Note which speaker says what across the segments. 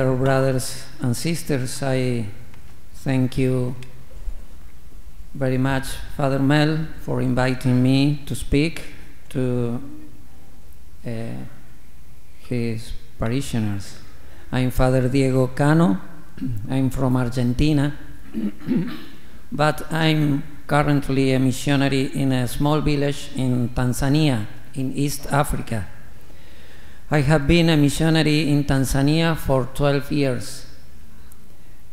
Speaker 1: Dear brothers and sisters, I thank you very much, Father Mel, for inviting me to speak to uh, his parishioners. I'm Father Diego Cano. I'm from Argentina, but I'm currently a missionary in a small village in Tanzania, in East Africa. I have been a missionary in Tanzania for 12 years.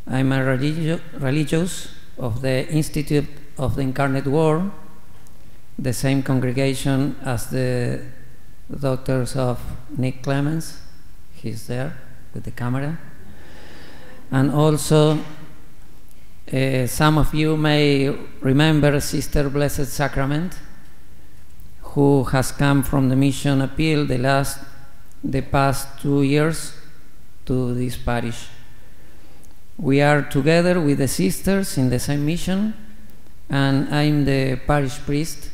Speaker 1: I'm a religio- religious of the Institute of the Incarnate Word, the same congregation as the daughters of Nick Clemens. He's there with the camera. And also, uh, some of you may remember Sister Blessed Sacrament, who has come from the mission appeal the last the past two years to this parish. We are together with the sisters in the same mission, and I'm the parish priest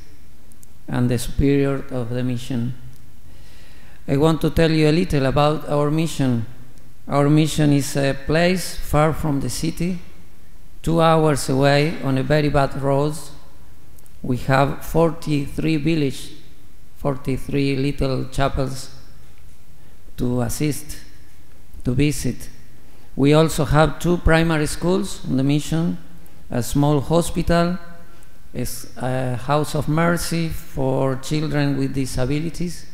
Speaker 1: and the superior of the mission. I want to tell you a little about our mission. Our mission is a place far from the city, two hours away on a very bad road. We have 43 villages, 43 little chapels to assist, to visit. We also have two primary schools on the mission, a small hospital, a house of mercy for children with disabilities,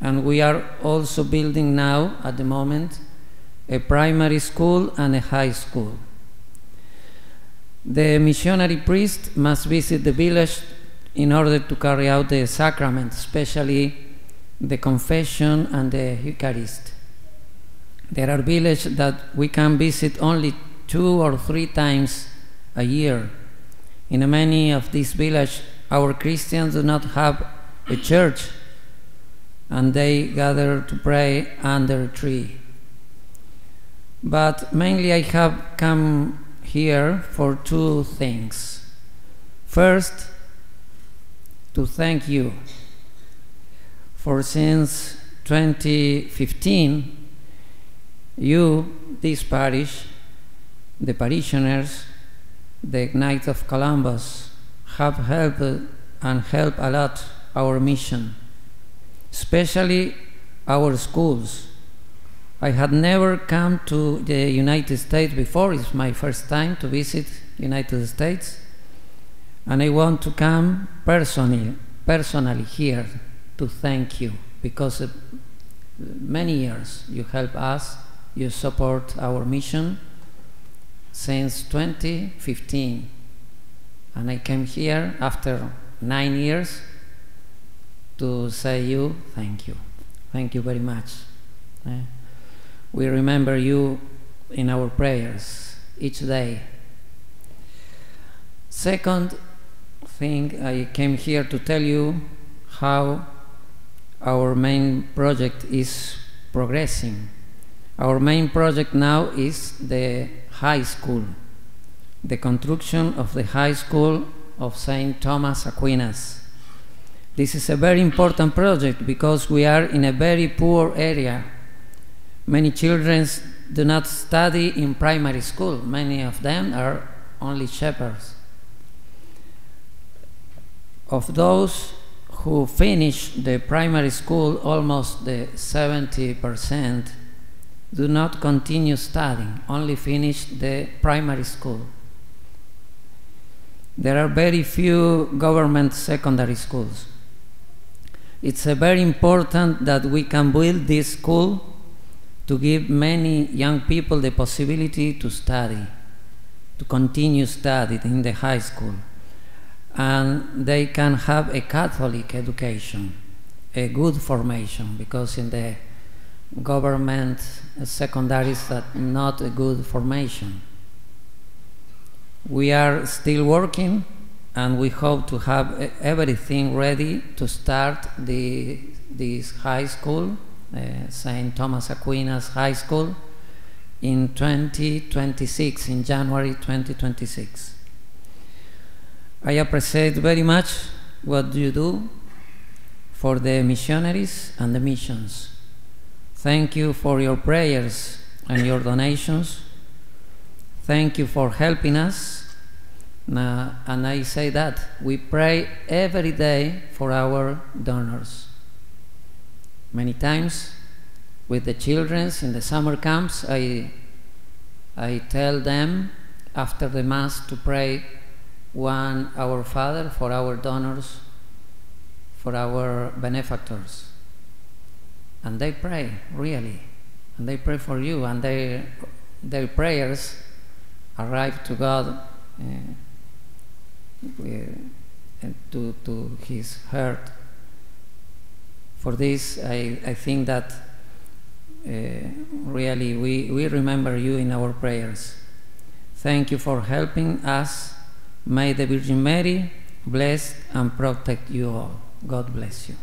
Speaker 1: and we are also building now, at the moment, a primary school and a high school. The missionary priest must visit the village in order to carry out the sacrament, especially the confession and the Eucharist. There are villages that we can visit only two or three times a year. In many of these villages, our Christians do not have a church and they gather to pray under a tree. But mainly, I have come here for two things. First, to thank you for since 2015, you, this parish, the parishioners, the Knights of Columbus, have helped and help a lot our mission, especially our schools. I had never come to the United States before. It's my first time to visit United States, and I want to come personally, personally here to thank you because many years you help us, you support our mission since 2015. And I came here after nine years to say you thank you. Thank you very much. Eh? We remember you in our prayers each day. Second thing, I came here to tell you how our main project is progressing. Our main project now is the high school, the construction of the high school of St. Thomas Aquinas. This is a very important project because we are in a very poor area. Many children do not study in primary school, many of them are only shepherds. Of those who finish the primary school, almost the 70% do not continue studying, only finish the primary school. There are very few government secondary schools. It's very important that we can build this school to give many young people the possibility to study, to continue studying in the high school and they can have a Catholic education, a good formation, because in the government secondaries that not a good formation. We are still working and we hope to have everything ready to start the, this high school, uh, St. Thomas Aquinas High School, in 2026, in January 2026. I appreciate very much what you do for the missionaries and the missions. Thank you for your prayers and your donations. Thank you for helping us. Uh, and I say that we pray every day for our donors. Many times with the children in the summer camps, I, I tell them after the Mass to pray one Our Father for our donors, for our benefactors. And they pray, really. And they pray for you, and they, their prayers arrive to God uh, to, to His heart. For this, I, I think that uh, really we, we remember you in our prayers. Thank you for helping us. May the Virgin Mary bless and protect you all. God bless you.